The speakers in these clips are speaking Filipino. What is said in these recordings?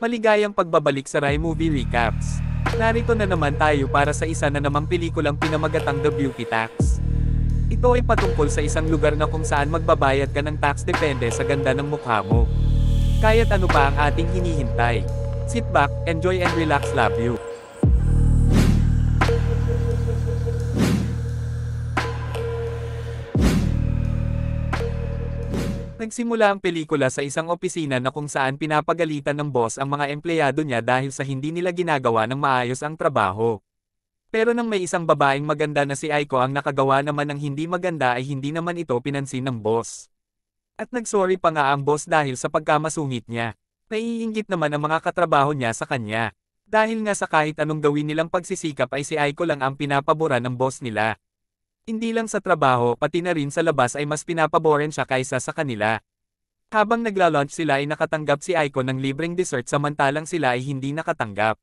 Maligayang pagbabalik sa Rai Movie Recaps. Narito na naman tayo para sa isa na namang pelikulang pinamagatang The Beauty Tax. Ito ay patungkol sa isang lugar na kung saan magbabayad ka ng tax depende sa ganda ng mukha mo. Kaya't ano pa ang ating hinihintay? Sit back, enjoy and relax love you. Nagsimula ang pelikula sa isang opisina na kung saan pinapagalitan ng boss ang mga empleyado niya dahil sa hindi nila ginagawa ng maayos ang trabaho. Pero nang may isang babaeng maganda na si Aiko ang nakagawa naman ng hindi maganda ay hindi naman ito pinansin ng boss. At nagsorry pa nga ang boss dahil sa pagkamasungit niya. Naiinggit naman ang mga katrabaho niya sa kanya. Dahil nga sa kahit anong gawin nilang pagsisikap ay si Aiko lang ang pinapabura ng boss nila. Hindi lang sa trabaho, pati na rin sa labas ay mas pinapaboren siya kaysa sa kanila. Habang nagla-launch sila ay nakatanggap si Aiko ng libreng dessert samantalang sila ay hindi nakatanggap.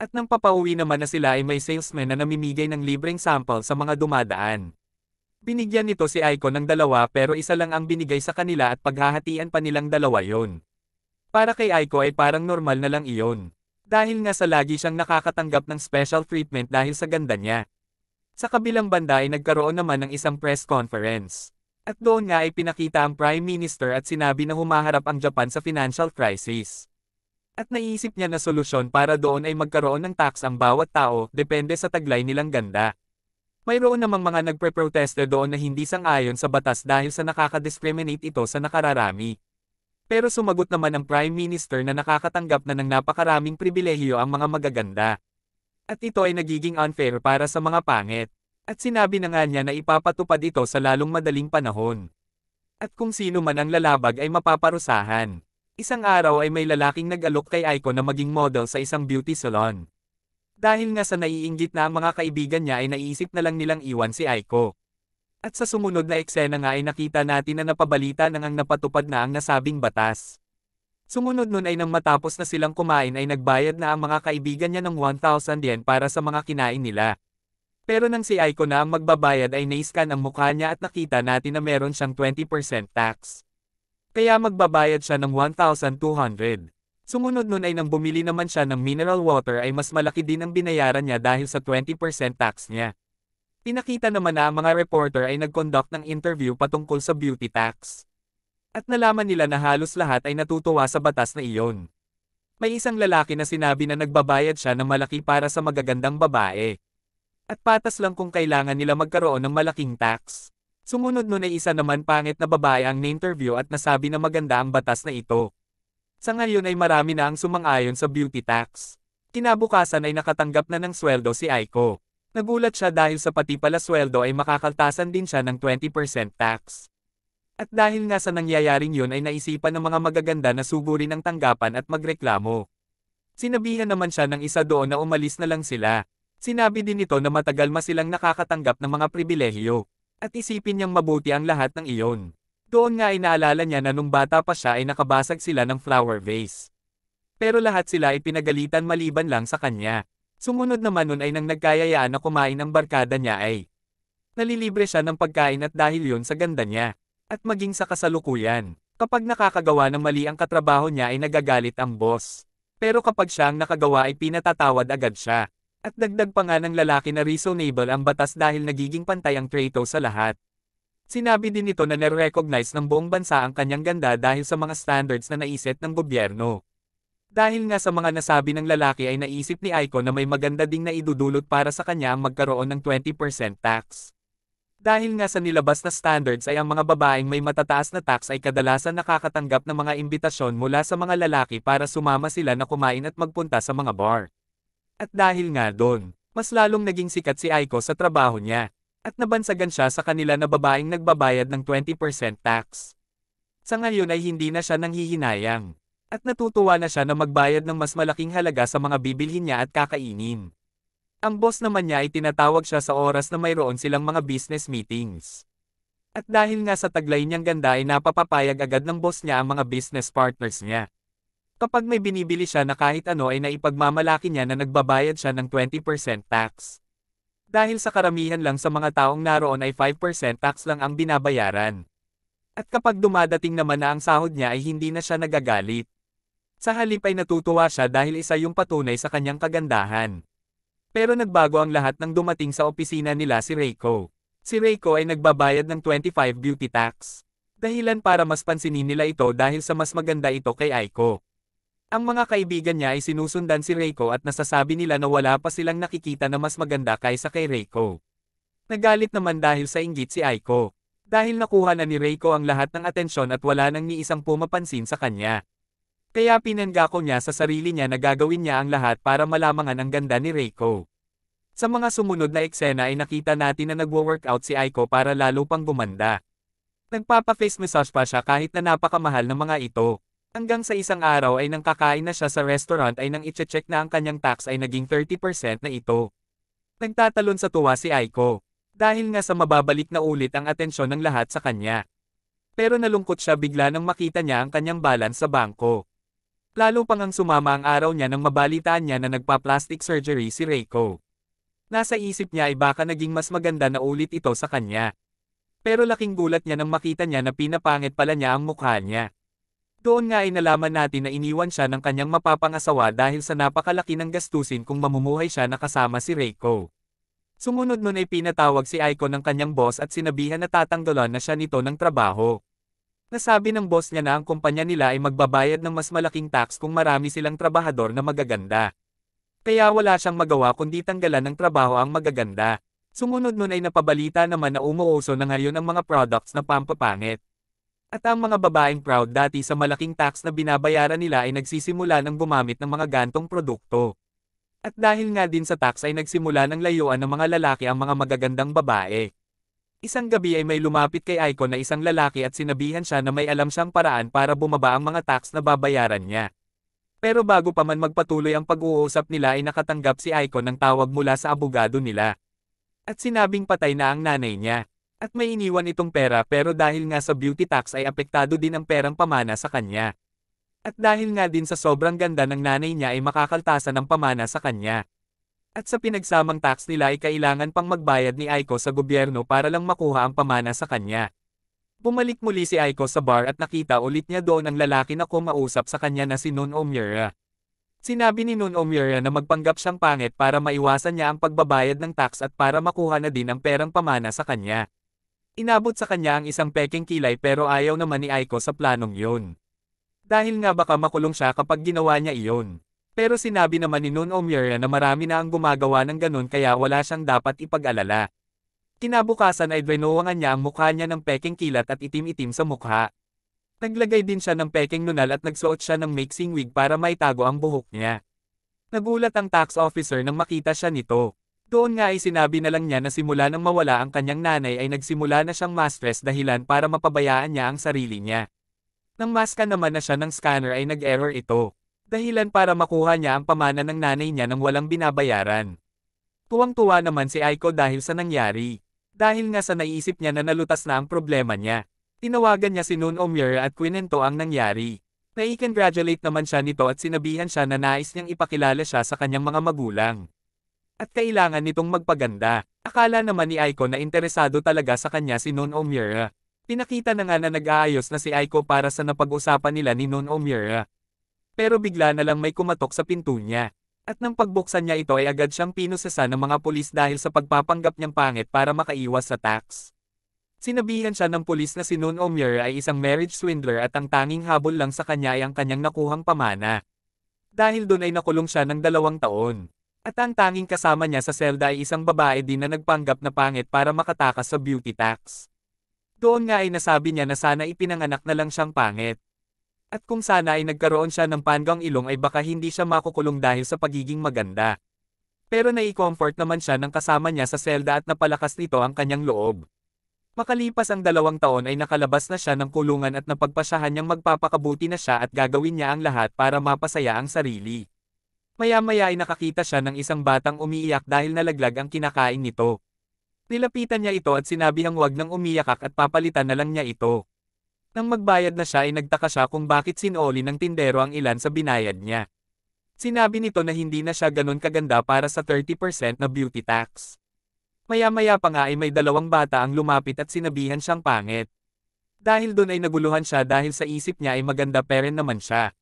At nang papauwi naman na sila ay may salesman na namimigay ng libreng sample sa mga dumadaan. Binigyan nito si Aiko ng dalawa pero isa lang ang binigay sa kanila at paghahatian pa nilang dalawa yon. Para kay Aiko ay parang normal na lang iyon. Dahil nga sa lagi siyang nakakatanggap ng special treatment dahil sa ganda niya. Sa kabilang banda ay nagkaroon naman ng isang press conference. At doon nga ay pinakita ang Prime Minister at sinabi na humaharap ang Japan sa financial crisis. At naisip niya na solusyon para doon ay magkaroon ng tax ang bawat tao, depende sa taglay nilang ganda. Mayroon namang mga nagpre-proteste doon na hindi sang-ayon sa batas dahil sa nakaka-discriminate ito sa nakararami. Pero sumagot naman ang Prime Minister na nakakatanggap na ng napakaraming pribilehiyo ang mga magaganda. At ito ay nagiging unfair para sa mga pangit. At sinabi na nga niya na ipapatupad ito sa lalong madaling panahon. At kung sino man ang lalabag ay mapaparusahan. Isang araw ay may lalaking nag-alok kay Aiko na maging model sa isang beauty salon. Dahil nga sa naiinggit na ang mga kaibigan niya ay naisip na lang nilang iwan si Aiko. At sa sumunod na eksena nga ay nakita natin na napabalita nang ang napatupad na ang nasabing batas. Sumunod nun ay nang matapos na silang kumain ay nagbayad na ang mga kaibigan niya ng 1,000 yen para sa mga kinain nila. Pero nang si Aiko na ang magbabayad ay naiskan ang mukha niya at nakita natin na meron siyang 20% tax. Kaya magbabayad siya ng 1,200. Sumunod nun ay nang bumili naman siya ng mineral water ay mas malaki din ang binayaran niya dahil sa 20% tax niya. Pinakita naman na ang mga reporter ay nag-conduct ng interview patungkol sa beauty tax. At nalaman nila na halos lahat ay natutuwa sa batas na iyon. May isang lalaki na sinabi na nagbabayad siya ng malaki para sa magagandang babae. At patas lang kung kailangan nila magkaroon ng malaking tax. Sumunod nun ay isa naman pangit na babae ang na-interview at nasabi na maganda ang batas na ito. Sa ngayon ay marami na ang sumang-ayon sa beauty tax. Kinabukasan ay nakatanggap na ng sweldo si Aiko. Nagulat siya dahil sa pati pala sweldo ay makakaltasan din siya ng 20% tax. At dahil nga sa nangyayaring yun ay naisipan ng mga magaganda na sugurin ang tanggapan at magreklamo. Sinabihan naman siya ng isa doon na umalis na lang sila. Sinabi din nito na matagal mas silang nakakatanggap ng mga pribilehiyo. At isipin niyang mabuti ang lahat ng iyon. Doon nga ay naalala niya na nung bata pa siya ay nakabasag sila ng flower vase. Pero lahat sila ay pinagalitan maliban lang sa kanya. Sumunod naman nun ay nang nagkayayaan na kumain ang barkada niya ay. Nalilibre siya ng pagkain at dahil yun sa ganda niya at maging sa kasalukuyan. Kapag nakakagawa ng mali ang katrabaho niya ay nagagalit ang boss. Pero kapag siya ang nakagawa ay pinatatawad agad siya. At dagdag pa nga ng lalaki na reasonable ang batas dahil nagiging pantay ang trato sa lahat. Sinabi din nito na nare-recognize ng buong bansa ang kanyang ganda dahil sa mga standards na naiset ng gobyerno. Dahil nga sa mga nasabi ng lalaki ay naisip ni Aiko na may maganda ding naidudulot para sa kanya ang magkaroon ng 20% tax. Dahil nga sa nilabas na standards ay ang mga babaeng may matataas na tax ay kadalasan nakakatanggap ng mga imbitasyon mula sa mga lalaki para sumama sila na kumain at magpunta sa mga bar. At dahil nga doon, mas lalong naging sikat si Aiko sa trabaho niya, at nabansagan siya sa kanila na babaeng nagbabayad ng 20% tax. Sa ngayon ay hindi na siya nanghihinayang, at natutuwa na siya na magbayad ng mas malaking halaga sa mga bibilhin niya at kakainin. Ang boss naman niya ay tinatawag siya sa oras na mayroon silang mga business meetings. At dahil nga sa taglay niyang ganda ay napapapayag agad ng boss niya ang mga business partners niya. Kapag may binibili siya na kahit ano ay naipagmamalaki niya na nagbabayad siya ng 20% tax. Dahil sa karamihan lang sa mga taong naroon ay 5% tax lang ang binabayaran. At kapag dumadating naman na ang sahod niya ay hindi na siya nagagalit. Sa halip ay natutuwa siya dahil isa yung patunay sa kanyang kagandahan. Pero nagbago ang lahat nang dumating sa opisina nila si Reiko. Si Reiko ay nagbabayad ng 25 beauty tax. Dahilan para mas pansinin nila ito dahil sa mas maganda ito kay Aiko. Ang mga kaibigan niya ay sinusundan si Reiko at nasasabi nila na wala pa silang nakikita na mas maganda kaysa kay Reiko. Nagalit naman dahil sa inggit si Aiko. Dahil nakuha na ni Reiko ang lahat ng atensyon at wala nang ni isang pumapansin sa kanya. Kaya pinanggako niya sa sarili niya na gagawin niya ang lahat para malamangan ang ganda ni Reiko. Sa mga sumunod na eksena ay nakita natin na nagwo-workout si Aiko para lalo pang gumanda. Nagpapa-face massage pa siya kahit na napakamahal ng mga ito. Hanggang sa isang araw ay nang kakain na siya sa restaurant ay nang iche-check na ang kanyang tax ay naging 30% na ito. Nagtatalon sa tuwa si Aiko. Dahil nga sa mababalik na ulit ang atensyon ng lahat sa kanya. Pero nalungkot siya bigla nang makita niya ang kanyang balance sa bangko. Lalo pang ang sumama ang araw niya nang mabalitaan niya na nagpa-plastic surgery si Reiko. Nasa isip niya ay baka naging mas maganda na ulit ito sa kanya. Pero laking gulat niya nang makita niya na pinapangit pala niya ang mukha niya. Doon nga ay nalaman natin na iniwan siya ng kanyang mapapangasawa dahil sa napakalaki ng gastusin kung mamumuhay siya na kasama si Reiko. Sumunod nun ay pinatawag si Aiko ng kanyang boss at sinabihan na tatanggalan na siya nito ng trabaho. Nasabi ng boss niya na ang kumpanya nila ay magbabayad ng mas malaking tax kung marami silang trabahador na magaganda. Kaya wala siyang magawa kundi tanggalan ng trabaho ang magaganda. Sumunod nun ay napabalita naman na umuuso na ngayon ang mga products na pampapangit. At ang mga babaeng proud dati sa malaking tax na binabayaran nila ay nagsisimula ng gumamit ng mga gantong produkto. At dahil nga din sa tax ay nagsimula ng layuan ng mga lalaki ang mga magagandang babae. Isang gabi ay may lumapit kay Aiko na isang lalaki at sinabihan siya na may alam siyang paraan para bumaba ang mga tax na babayaran niya. Pero bago pa man magpatuloy ang pag-uusap nila ay nakatanggap si Aiko ng tawag mula sa abogado nila. At sinabing patay na ang nanay niya. At may iniwan itong pera pero dahil nga sa beauty tax ay apektado din ang perang pamana sa kanya. At dahil nga din sa sobrang ganda ng nanay niya ay makakaltasan ng pamana sa kanya. At sa pinagsamang tax nila ay kailangan pang magbayad ni Aiko sa gobyerno para lang makuha ang pamana sa kanya. Bumalik muli si Aiko sa bar at nakita ulit niya doon ang lalaki na kumausap sa kanya na si Nun Omura. Sinabi ni Nun Omura na magpanggap siyang pangit para maiwasan niya ang pagbabayad ng tax at para makuha na din ang perang pamana sa kanya. Inabot sa kanya ang isang peking kilay pero ayaw naman ni Aiko sa planong yun. Dahil nga baka makulong siya kapag ginawa niya iyon. Pero sinabi naman ni Nun Omura na marami na ang gumagawa ng ganun kaya wala siyang dapat ipag-alala. Kinabukasan ay drenuwangan niya ang mukha niya ng peking kilat at itim-itim sa mukha. Naglagay din siya ng peking nunal at nagsuot siya ng mixing wig para maitago ang buhok niya. Nagulat ang tax officer nang makita siya nito. Doon nga ay sinabi na lang niya na simula nang mawala ang kanyang nanay ay nagsimula na siyang ma-stress dahilan para mapabayaan niya ang sarili niya. Nang maska naman na siya ng scanner ay nag-error ito. Dahilan para makuha niya ang pamana ng nanay niya nang walang binabayaran. Tuwang-tuwa naman si Aiko dahil sa nangyari. Dahil nga sa naisip niya na nalutas na ang problema niya. Tinawagan niya si Nun Omura at kwinento ang nangyari. Nai-congratulate naman siya nito at sinabihan siya na nais niyang ipakilala siya sa kanyang mga magulang. At kailangan nitong magpaganda. Akala naman ni Aiko na interesado talaga sa kanya si Nun Omura. Pinakita na nga na nag-aayos na si Aiko para sa napag-usapan nila ni Nun Omura. Pero bigla na lang may kumatok sa pinto niya. At nang pagbuksan niya ito ay agad siyang pinusasa ng mga pulis dahil sa pagpapanggap niyang pangit para makaiwas sa tax. Sinabihan siya ng pulis na si Nun Omura ay isang marriage swindler at ang tanging habol lang sa kanya ay ang kanyang nakuhang pamana. Dahil doon ay nakulong siya ng dalawang taon. At ang tanging kasama niya sa selda ay isang babae din na nagpanggap na pangit para makatakas sa beauty tax. Doon nga ay nasabi niya na sana ipinanganak na lang siyang pangit. At kung sana ay nagkaroon siya ng panggang ilong ay baka hindi siya makukulong dahil sa pagiging maganda. Pero nai-comfort naman siya ng kasama niya sa selda at napalakas nito ang kanyang loob. Makalipas ang dalawang taon ay nakalabas na siya ng kulungan at napagpasyahan niyang magpapakabuti na siya at gagawin niya ang lahat para mapasaya ang sarili. Maya-maya ay nakakita siya ng isang batang umiiyak dahil nalaglag ang kinakain nito. Nilapitan niya ito at sinabihang wag nang umiyakak at papalitan na lang niya ito. Nang magbayad na siya ay nagtaka siya kung bakit sinoli ng tindero ang ilan sa binayad niya. Sinabi nito na hindi na siya ganun kaganda para sa 30% na beauty tax. Maya-maya pa nga ay may dalawang bata ang lumapit at sinabihan siyang pangit. Dahil doon ay naguluhan siya dahil sa isip niya ay maganda pa rin naman siya.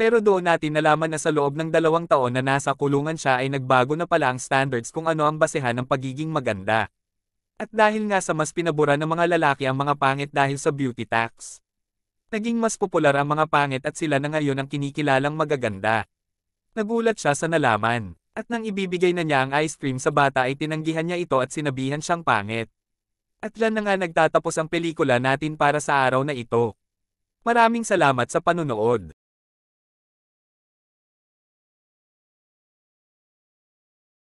Pero doon natin nalaman na sa loob ng dalawang taon na nasa kulungan siya ay nagbago na pala ang standards kung ano ang basehan ng pagiging maganda. At dahil nga sa mas pinabura ng mga lalaki ang mga pangit dahil sa beauty tax. Naging mas popular ang mga pangit at sila na ngayon ang kinikilalang magaganda. Nagulat siya sa nalaman. At nang ibibigay na niya ang ice cream sa bata ay tinanggihan niya ito at sinabihan siyang pangit. At dyan na nga nagtatapos ang pelikula natin para sa araw na ito. Maraming salamat sa panunood.